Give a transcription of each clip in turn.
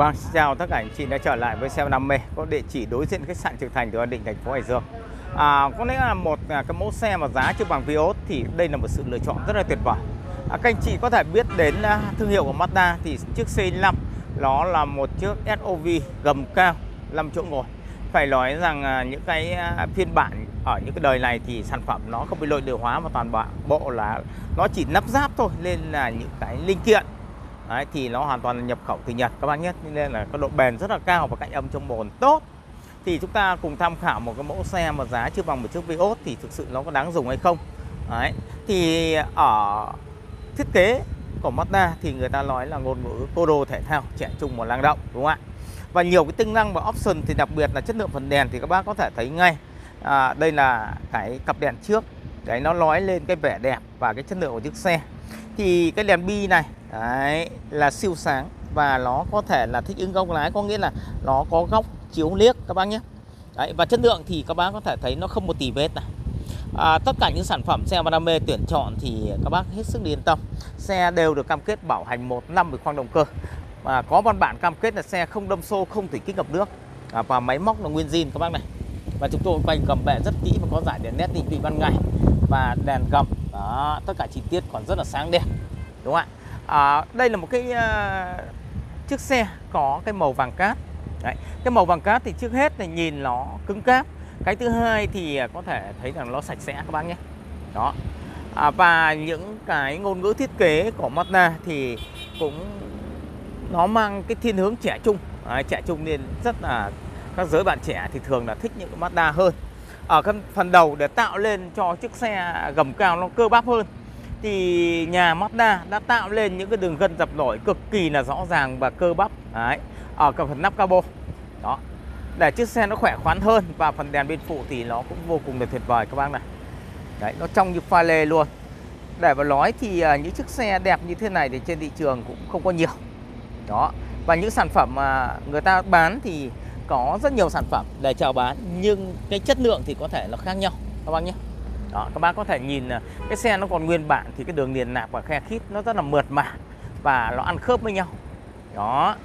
Vâng, xin chào tất cả anh chị đã trở lại với xe đam mê có địa chỉ đối diện khách sạn Trường Thành, An Định, thành phố Hải Dương. À, có lẽ là một à, cái mẫu xe mà giá chưa bằng Vios thì đây là một sự lựa chọn rất là tuyệt vời. À, các anh chị có thể biết đến à, thương hiệu của Mazda thì chiếc C5 nó là một chiếc SUV gầm cao 5 chỗ ngồi. Phải nói rằng à, những cái à, phiên bản ở những cái đời này thì sản phẩm nó không bị lỗi điều hóa mà toàn bộ là nó chỉ nắp ráp thôi nên là những cái linh kiện Đấy, thì nó hoàn toàn là nhập khẩu từ Nhật các bác nhé. Nên là có độ bền rất là cao và cạnh âm trong bồn tốt. Thì chúng ta cùng tham khảo một cái mẫu xe mà giá chưa bằng một chiếc Vios thì thực sự nó có đáng dùng hay không? Đấy. thì ở thiết kế của Mazda thì người ta nói là ngôn ngữ cô đô thể thao trẻ trung và năng động đúng không ạ? Và nhiều cái tính năng và option thì đặc biệt là chất lượng phần đèn thì các bác có thể thấy ngay. À, đây là cái cặp đèn trước. Đấy nó nói lên cái vẻ đẹp và cái chất lượng của chiếc xe thì cái đèn bi này đấy, là siêu sáng và nó có thể là thích ứng góc lái có nghĩa là nó có góc chiếu liếc các bác nhé. Đấy, và chất lượng thì các bác có thể thấy nó không một tỷ vết này à, tất cả những sản phẩm xe Vaname tuyển chọn thì các bác hết sức yên tâm. Xe đều được cam kết bảo hành một năm về khoang động cơ. Và có văn bản cam kết là xe không đâm xô không thủy kích ngập nước. À, và máy móc là nguyên zin các bác này. Và chúng tôi quay cầm bệ rất kỹ và có giải đèn nét định vị ban ngày và đèn gầm. Đó tất cả chi tiết còn rất là sáng đẹp đúng không ạ? À, đây là một cái uh, chiếc xe có cái màu vàng cát. Đấy. cái màu vàng cát thì trước hết là nhìn nó cứng cáp. Cái thứ hai thì ờ, có thể thấy rằng nó sạch sẽ các bác nhé. Đó. À, và những cái ngôn ngữ thiết kế của Mazda thì cũng nó mang cái thiên hướng trẻ trung. À, trẻ trung nên rất là các giới bạn trẻ thì thường là thích những cái Mazda hơn ở phần đầu để tạo lên cho chiếc xe gầm cao nó cơ bắp hơn. Thì nhà Mazda đã tạo lên những cái đường gân dập nổi cực kỳ là rõ ràng và cơ bắp. Đấy, ở cả phần nắp cabo. Đó, để chiếc xe nó khỏe khoắn hơn và phần đèn bên phụ thì nó cũng vô cùng là tuyệt vời các bác này. Đấy, nó trong như pha lê luôn. Để mà nói thì à, những chiếc xe đẹp như thế này thì trên thị trường cũng không có nhiều. Đó, và những sản phẩm mà người ta bán thì có rất nhiều sản phẩm để chào bán nhưng cái chất lượng thì có thể là khác nhau. Các bác nhé. Đó các bác có thể nhìn à, cái xe nó còn nguyên bản thì cái đường liền nạp và khe khít nó rất là mượt mà và nó ăn khớp với nhau. Đó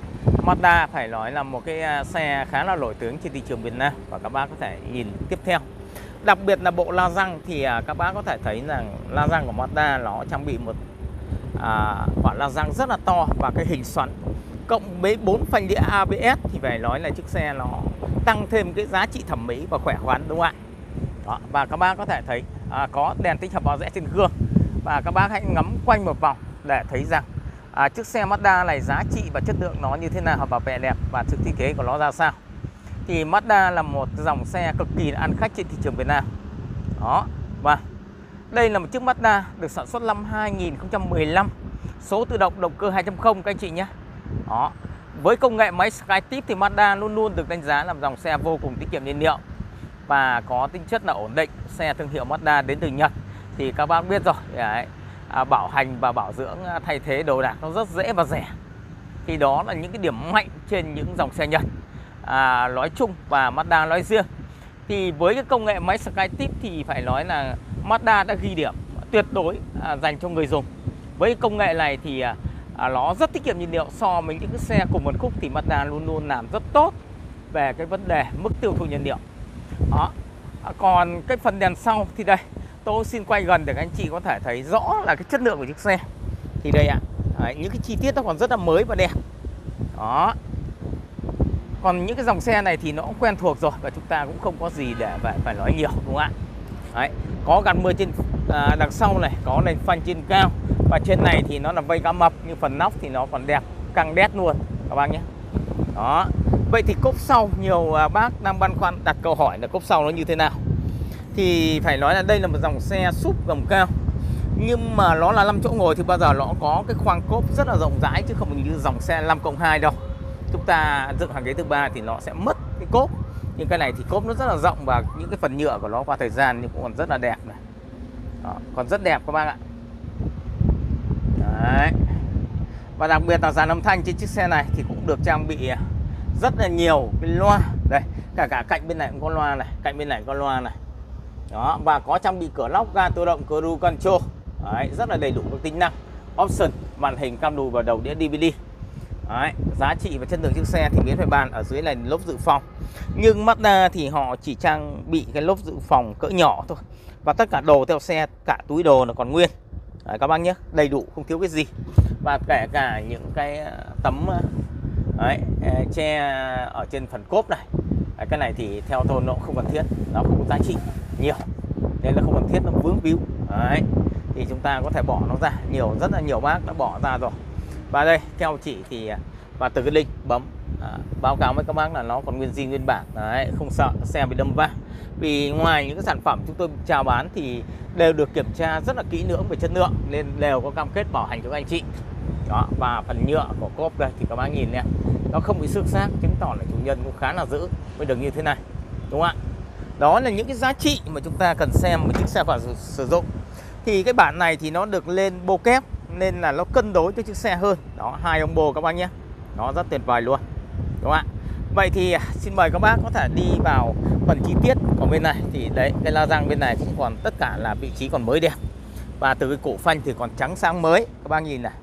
Mazda phải nói là một cái à, xe khá là nổi tiếng trên thị trường Việt Nam và các bác có thể nhìn tiếp theo. Đặc biệt là bộ la răng thì à, các bác có thể thấy rằng la răng của Mazda nó trang bị một à, quả la răng rất là to và cái hình xoắn cộng với 4 phanh đĩa ABS thì phải nói là chiếc xe nó tăng thêm cái giá trị thẩm mỹ và khỏe khoắn đúng không ạ? Đó, và các bác có thể thấy à, có đèn tích hợp báo rẽ trên gương. Và các bác hãy ngắm quanh một vòng để thấy rằng à, chiếc xe Mazda này giá trị và chất lượng nó như thế nào và vẻ đẹp và sự thiết kế của nó ra sao. Thì Mazda là một dòng xe cực kỳ ăn khách trên thị trường Việt Nam. Đó và đây là một chiếc Mazda được sản xuất năm 2015 số tự động động cơ 2.0 các anh chị nhé đó. Với công nghệ máy Skytip thì Mazda luôn luôn được đánh giá làm dòng xe vô cùng tiết kiệm nhiên liệu và có tính chất là ổn định. Xe thương hiệu Mazda đến từ Nhật thì các bác biết rồi. Đấy, à, bảo hành và bảo dưỡng à, thay thế đồ đạc nó rất dễ và rẻ. Thì đó là những cái điểm mạnh trên những dòng xe Nhật. À, nói chung và Mazda nói riêng. Thì với cái công nghệ máy Skytip thì phải nói là Mazda đã ghi điểm tuyệt đối à, dành cho người dùng. Với công nghệ này thì à, à, nó rất tiết kiệm nhiên liệu so với những cái xe cùng một khúc thì Mazda luôn luôn làm rất tốt về cái vấn đề mức tiêu thụ nhiên liệu. Đó. À, còn cái phần đèn sau thì đây tôi xin quay gần để các anh chị có thể thấy rõ là cái chất lượng của chiếc xe. Thì đây ạ. À, những cái chi tiết nó còn rất là mới và đẹp. Đó. Còn những cái dòng xe này thì nó cũng quen thuộc rồi và chúng ta cũng không có gì để phải, phải nói nhiều đúng không ạ? Đấy, có gạt mưa trên à, đằng sau này có nền phanh trên cao và trên này thì nó là vây cá mập nhưng phần nóc thì nó còn đẹp căng đét luôn các bác nhé. Đó. Vậy thì cốp sau nhiều à, bác đang băn khoăn đặt câu hỏi là cốp sau nó như thế nào? Thì phải nói là đây là một dòng xe súp gầm cao nhưng mà nó là 5 chỗ ngồi thì bao giờ nó có cái khoang cốp rất là rộng rãi chứ không như dòng xe 5 cộng 2 đâu. Chúng ta dựng hàng ghế thứ ba thì nó sẽ mất cái cốp nhưng cái này thì cốp nó rất là rộng và những cái phần nhựa của nó qua thời gian nhưng cũng còn rất là đẹp này. Đó, còn rất đẹp các bác ạ. Đấy. và đặc biệt là dàn âm thanh trên chiếc xe này thì cũng được trang bị à, rất là nhiều cái loa. Đây cả cả cạnh bên này cũng có loa này cạnh bên này có loa này. Đó và có trang bị cửa lóc ga tự động cruise control. Đấy, rất là đầy đủ các tính năng. Option màn hình cam đùi và đầu đĩa DVD Đấy, giá trị và chất lượng chiếc xe thì miễn phải bàn ở dưới này lốp dự phòng. Nhưng Mazda thì họ chỉ trang bị cái lốp dự phòng cỡ nhỏ thôi. Và tất cả đồ theo xe cả túi đồ là còn nguyên. Đấy, các bác nhé đầy đủ không thiếu cái gì. Và kể cả những cái à, tấm à, đấy, à, che ở trên phần cốp này. Đấy, cái này thì theo tôi nó không cần thiết nó không có giá trị nhiều. Nên là không cần thiết nó vướng víu. Đấy thì chúng ta có thể bỏ nó ra. Nhiều rất là nhiều bác đã bỏ ra rồi. Và đây theo chị thì và từ cái link bấm à, báo cáo với các bác là nó còn nguyên zin nguyên bản. Đấy không sợ xe bị đâm va vì ngoài những cái sản phẩm chúng tôi chào bán thì đều được kiểm tra rất là kỹ lưỡng về chất lượng nên đều có cam kết bảo hành cho các anh chị. Đó và phần nhựa của cốp đây thì các bác nhìn nè nó không bị xước xác chứng tỏ là chủ nhân cũng khá là giữ mới được như thế này đúng không ạ? Đó là những cái giá trị mà chúng ta cần xem một chiếc xe phải sử dụng. Thì cái bản này thì nó được lên bô kép nên là nó cân đối cho chiếc xe hơn. Đó hai ông bồ các bác nhé. Nó rất tuyệt vời luôn đúng không ạ? Vậy thì à, xin mời các bác có thể đi vào phần chi tiết của bên này. Thì đấy, cái la răng bên này cũng còn tất cả là vị trí còn mới đẹp. Và từ cái cổ phanh thì còn trắng sáng mới. Các bác nhìn này.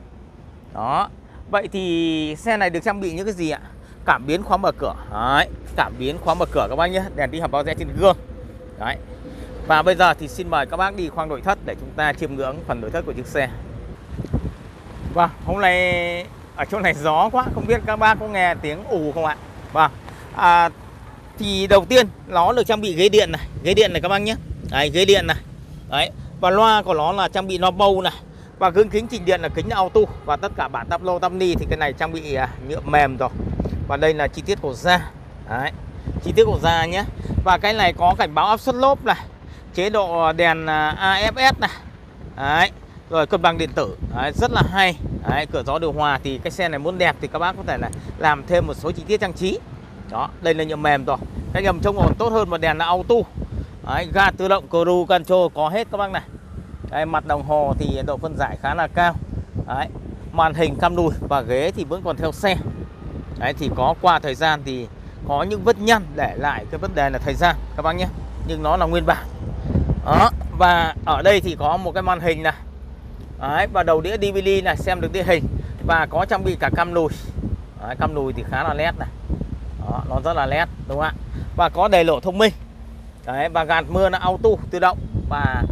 Đó. Vậy thì xe này được trang bị những cái gì ạ? Cảm biến khóa mở cửa. Đấy, cảm biến khóa mở cửa các bác nhé. Đèn đi học bao rẽ trên gương. Đấy. Và bây giờ thì xin mời các bác đi khoang nội thất để chúng ta chiêm ngưỡng phần nội thất của chiếc xe. Và hôm nay ở chỗ này gió quá, không biết các bác có nghe tiếng ù không ạ? Vâng, à, thì đầu tiên nó được trang bị ghế điện này, ghế điện này các bác nhé. Đấy, ghế điện này. Đấy, và loa của nó là trang bị loa bầu này. Và gương kính chỉnh điện là kính auto và tất cả bản tắp lô tắp ni thì cái này trang bị à, nhựa mềm rồi. Và đây là chi tiết của da. Đấy, chi tiết của da nhé. Và cái này có cảnh báo áp suất lốp này, chế độ đèn à, AFS này. Đấy, rồi cân bằng điện tử. Đấy, rất là hay. Đấy, cửa gió điều hòa thì cái xe này muốn đẹp thì các bác có thể là làm thêm một số chi tiết trang trí. Đó đây là nhựa mềm rồi. Cái nhầm trông còn tốt hơn một đèn là auto. Đấy, ga tự động cru control có hết các bác này. Đây, mặt đồng hồ thì độ phân giải khá là cao. Đấy, màn hình cam đùi và ghế thì vẫn còn theo xe. Đấy thì có qua thời gian thì có những vết nhăn để lại cái vấn đề là thời gian các bác nhé. Nhưng nó là nguyên bản. Đó và ở đây thì có một cái màn hình này. Đấy, và đầu đĩa DVD này xem được địa hình. Và có trang bị cả cam lùi. Đấy, cam lùi thì khá là led này. Đó, nó rất là led đúng không ạ? Và có đầy lộ thông minh. Đấy, và gạt mưa là auto tự động. Và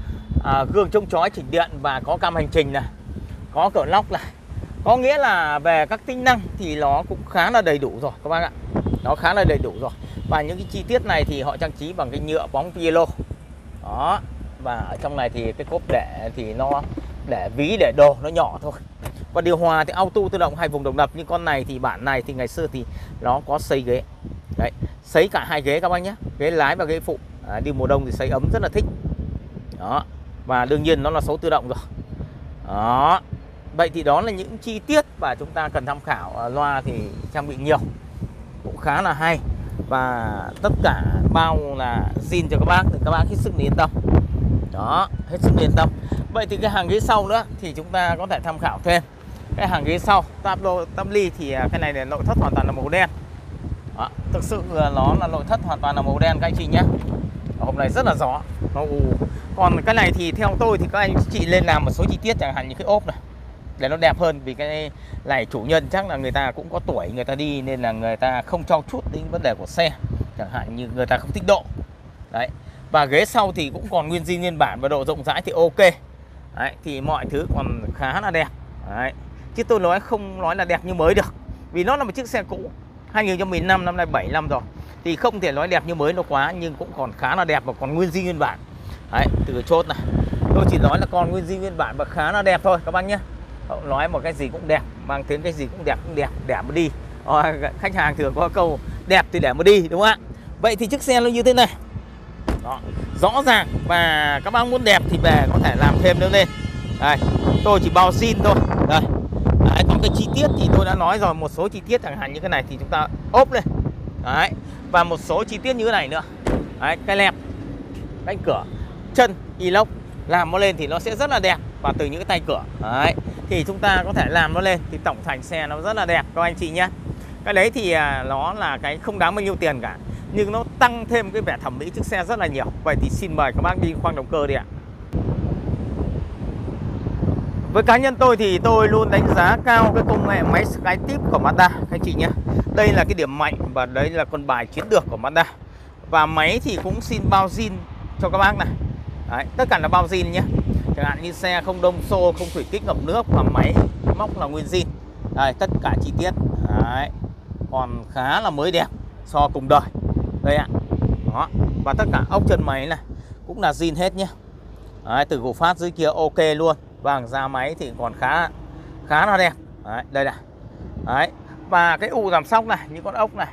à, gương chống chói chỉnh điện và có cam hành trình này. Có cửa lóc này. Có nghĩa là về các tính năng thì nó cũng khá là đầy đủ rồi các bác ạ. Nó khá là đầy đủ rồi. Và những cái chi tiết này thì họ trang trí bằng cái nhựa bóng pielo đó và ở trong này thì cái cốp để thì nó để ví để đồ nó nhỏ thôi. Còn điều hòa thì auto tự động hai vùng độc lập nhưng con này thì bản này thì ngày xưa thì nó có xây ghế. Đấy xây cả hai ghế các bác nhé. Ghế lái và ghế phụ. À, đi mùa đông thì xây ấm rất là thích. Đó và đương nhiên nó là số tự động rồi. Đó vậy thì đó là những chi tiết và chúng ta cần tham khảo. À, loa thì trang bị nhiều cũng khá là hay. Và tất cả bao là zin cho các bác thì các bác hết sức yên tâm. Đó hết sức yên tâm vậy thì cái hàng ghế sau nữa thì chúng ta có thể tham khảo thêm. Cái hàng ghế sau tab lô tab ly thì à, cái này là nội thất hoàn toàn là màu đen. Đó, thực sự là nó là nội thất hoàn toàn là màu đen các anh chị nhé. Hôm nay rất là gió. Nó ù. Còn cái này thì theo tôi thì các anh chị lên làm một số chi tiết chẳng hạn như cái ốp này để nó đẹp hơn. Vì cái này chủ nhân chắc là người ta cũng có tuổi người ta đi nên là người ta không cho chút đến vấn đề của xe chẳng hạn như người ta không thích độ. Đấy và ghế sau thì cũng còn nguyên zin nguyên bản và độ rộng rãi thì ok đấy, thì mọi thứ còn khá là đẹp. Đấy. chứ tôi nói không nói là đẹp như mới được. Vì nó là một chiếc xe cũ 2015 năm nay 7 năm rồi. Thì không thể nói đẹp như mới nó quá nhưng cũng còn khá là đẹp và còn nguyên di nguyên bản. Đấy, từ chốt này. Tôi chỉ nói là còn nguyên di nguyên bản và khá là đẹp thôi các bác nhé. Nói một cái gì cũng đẹp mang đến cái gì cũng đẹp cũng đẹp đẹp mà đi. À, khách hàng thường có câu đẹp thì để mà đi đúng không ạ? Vậy thì chiếc xe nó như thế này rõ ràng và các bác muốn đẹp thì về có thể làm thêm nữa lên. Đây tôi chỉ bao xin thôi. Đây. Đấy, còn cái chi tiết thì tôi đã nói rồi một số chi tiết chẳng hạn như cái này thì chúng ta ốp lên. Đấy và một số chi tiết như thế này nữa. Đấy cái lẹp cánh cửa chân inox làm nó lên thì nó sẽ rất là đẹp và từ những cái tay cửa. Đấy thì chúng ta có thể làm nó lên thì tổng thành xe nó rất là đẹp các anh chị nhé. Cái đấy thì à, nó là cái không đáng bao nhiêu tiền cả nhưng nó tăng thêm cái vẻ thẩm mỹ chiếc xe rất là nhiều. Vậy thì xin mời các bác đi khoang động cơ đi ạ. Với cá nhân tôi thì tôi luôn đánh giá cao cái công nghệ máy Skytip của Mazda các anh chị nhé. Đây là cái điểm mạnh và đấy là con bài chiến lược của Mazda. Và máy thì cũng xin bao zin cho các bác này. Đấy, tất cả là bao zin nhé. Chẳng hạn như xe không đông xô không thủy kích ngập nước và máy móc là nguyên zin. Đây tất cả chi tiết. Đấy, còn khá là mới đẹp so cùng đời đây ạ. Đó. Và tất cả ốc chân máy này cũng là zin hết nhé. Đấy, từ gỗ phát dưới kia ok luôn. Vàng da máy thì còn khá khá là đẹp. Đấy, đây này. Đấy. Và cái u giảm sóc này những con ốc này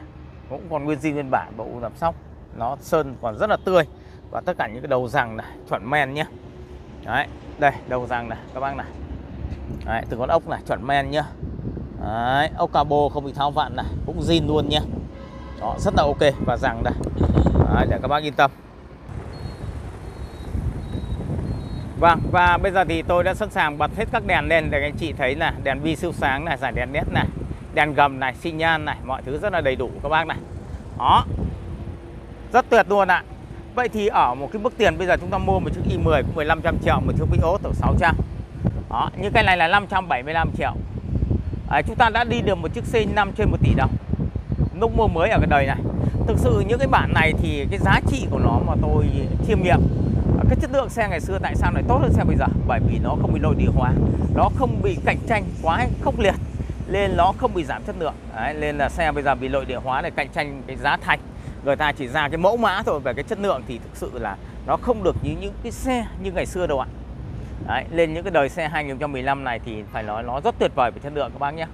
cũng còn nguyên zin nguyên bản bộ u giảm sóc. Nó sơn còn rất là tươi. Và tất cả những cái đầu rằng này chuẩn men nhé. Đấy đây đầu rằng này các bác này. Đấy, từ con ốc này chuẩn men nhá đấy, ốc cabo không bị tháo vặn này cũng zin luôn nhé đó rất là ok và rằng đây đấy, để các bác yên tâm Vâng và bây giờ thì tôi đã sẵn sàng bật hết các đèn lên để anh chị thấy là đèn vi siêu sáng này, giải đèn nét này, đèn gầm này, xi nhan này, mọi thứ rất là đầy đủ các bác này. Đó. Rất tuyệt luôn ạ. Vậy thì ở một cái mức tiền bây giờ chúng ta mua một chiếc i10 cũng 1500 triệu, một chiếc Vios từ 600. Đó, như cái này là 575 triệu. À, chúng ta đã đi được một chiếc C5 trên 1 tỷ đồng. Lúc mua mới ở cái đời này. Thực sự những cái bản này thì cái giá trị của nó mà tôi chiêm nghiệm cái chất lượng xe ngày xưa tại sao lại tốt hơn xe bây giờ? Bởi vì nó không bị nội địa hóa nó không bị cạnh tranh quá khốc liệt nên nó không bị giảm chất lượng. Đấy, nên là xe bây giờ bị nội địa hóa để cạnh tranh cái giá thành. Người ta chỉ ra cái mẫu mã thôi về cái chất lượng thì thực sự là nó không được như những cái xe như ngày xưa đâu ạ. Đấy, lên những cái đời xe 2015 này thì phải nói nó rất tuyệt vời về chất lượng các bác nhé.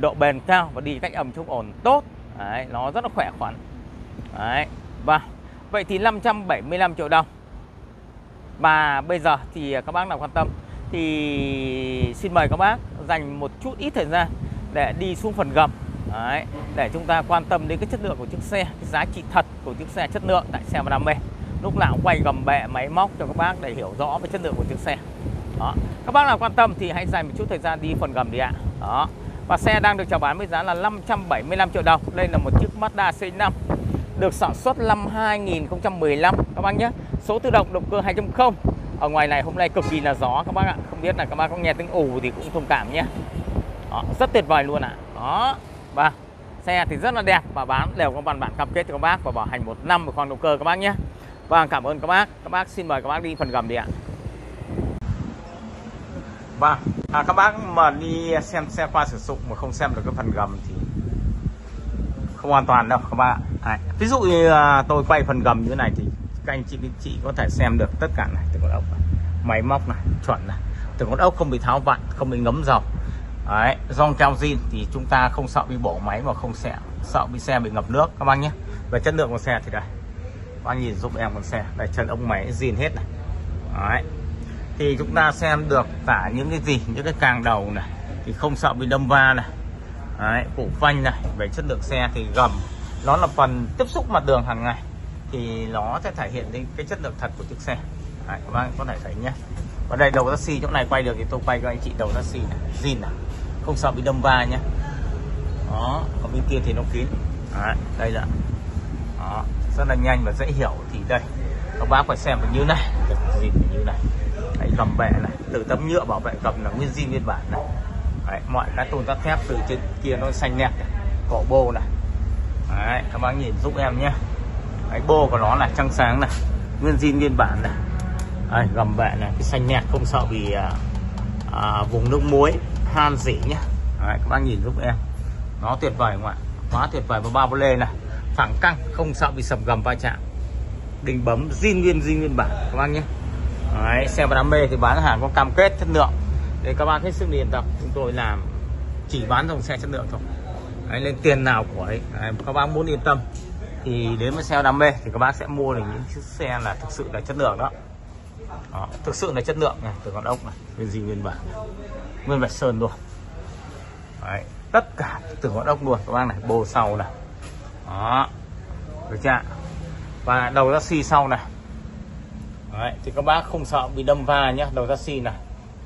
Độ bền cao và đi cách âm chống ồn tốt. Đấy, nó rất là khỏe khoắn Đấy, và vậy thì 575 triệu đồng và bây giờ thì các bác nào quan tâm thì xin mời các bác dành một chút ít thời gian để đi xuống phần gầm Đấy, để chúng ta quan tâm đến cái chất lượng của chiếc xe, cái giá trị thật của chiếc xe chất lượng tại xe đam mê. Lúc nào cũng quay gầm bệ máy móc cho các bác để hiểu rõ về chất lượng của chiếc xe. Đó. Các bác nào quan tâm thì hãy dành một chút thời gian đi phần gầm đi ạ. Đó. Và xe đang được chào bán với giá là 575 triệu đồng. Đây là một chiếc Mazda C5 được sản xuất năm 2015 các bác nhé số tự động động cơ 2.0 ở ngoài này hôm nay cực kỳ là gió các bác ạ. Không biết là các bác có nghe tiếng ù thì cũng thông cảm nhé. Đó, rất tuyệt vời luôn ạ. Đó và xe thì rất là đẹp và bán đều có văn bản cam kết cho các bác và bảo hành một năm một khoang động cơ các bác nhé. Và cảm ơn các bác. Các bác xin mời các bác đi phần gầm đi ạ. Vâng, à, các bác mà đi xem xe qua sử dụng mà không xem được cái phần gầm thì không an toàn đâu các bạn à, ví dụ như à, tôi quay phần gầm như thế này thì các anh chị chị có thể xem được tất cả này từ con ốc này. máy móc này chuẩn này. Từ con ốc không bị tháo vặn không bị ngấm dầu. Đấy dòng keo zin thì chúng ta không sợ bị bổ máy và không sợ sợ bị xe bị ngập nước các bác nhé. Về chất lượng của xe thì đây các anh nhìn giúp em con xe. Đây chân ống máy zin hết này. Đấy thì chúng ta xem được cả những cái gì những cái càng đầu này. Thì không sợ bị đâm va này. Đấy, củ phanh này về chất lượng xe thì gầm. Nó là phần tiếp xúc mặt đường hàng ngày. Thì nó sẽ thể hiện đến cái chất lượng thật của chiếc xe. Đấy, các bạn có thể thấy nhé. Và đây đầu taxi chỗ này quay được thì tôi quay cho anh chị đầu taxi này. Zin này. Không sợ bị đâm va nhé. Đó còn bên kia thì nó kín. Đấy, đây là đó, rất là nhanh và dễ hiểu. Thì đây các bác phải xem được như này. Gì như này gầm bệ này từ tấm nhựa bảo vệ gầm là nguyên zin nguyên bản này. Đấy, mọi cái tôn tác thép từ trên kia nó xanh nét cổ bô này. Đấy, các bác nhìn giúp em nhé. Cái bô của nó là trắng sáng này nguyên zin nguyên bản này. Đấy, gầm bệ này cái xanh nét không sợ bị à, à, vùng nước muối han dỉ nhé. Đấy, các bác nhìn giúp em. Nó tuyệt vời không ạ? Quá tuyệt vời và ba lê này. Phẳng căng không sợ bị sập gầm va chạm. Đình bấm zin nguyên zin nguyên bản các bác nhé. Đấy, xe đam mê thì bán hàng có cam kết chất lượng. Để các bác hết sức yên tâm chúng tôi làm chỉ bán dòng xe chất lượng thôi. Đấy, lên tiền nào của ấy. Đấy, các bác muốn yên tâm thì đến với xe đam mê thì các bác sẽ mua được những chiếc xe là thực sự là chất lượng đó, đó thực sự là chất lượng này từ con ốc này nguyên gì nguyên bản nguyên vạch sơn luôn. Đấy, tất cả từ con ốc luôn các bác này bô sau này. Đó được chưa và đầu taxi sau này. Đấy, thì các bác không sợ bị đâm va nhé đầu taxi này.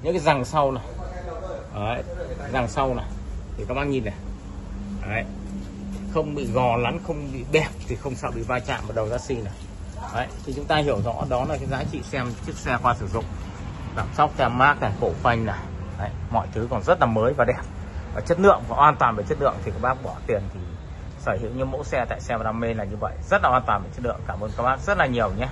Những cái răng sau này. Đấy, răng sau này. Thì các bác nhìn này. Đấy, không bị gò lắn không bị bẹp thì không sợ bị va chạm vào đầu taxi này. Đấy, thì chúng ta hiểu rõ đó là cái giá trị xem chiếc xe qua sử dụng. Giảm sóc tem mát này cổ phanh này. Đấy, mọi thứ còn rất là mới và đẹp. Và chất lượng và an toàn về chất lượng thì các bác bỏ tiền thì sở hữu những mẫu xe tại xe và đam mê là như vậy. Rất là an toàn về chất lượng. Cảm ơn các bác rất là nhiều nhé.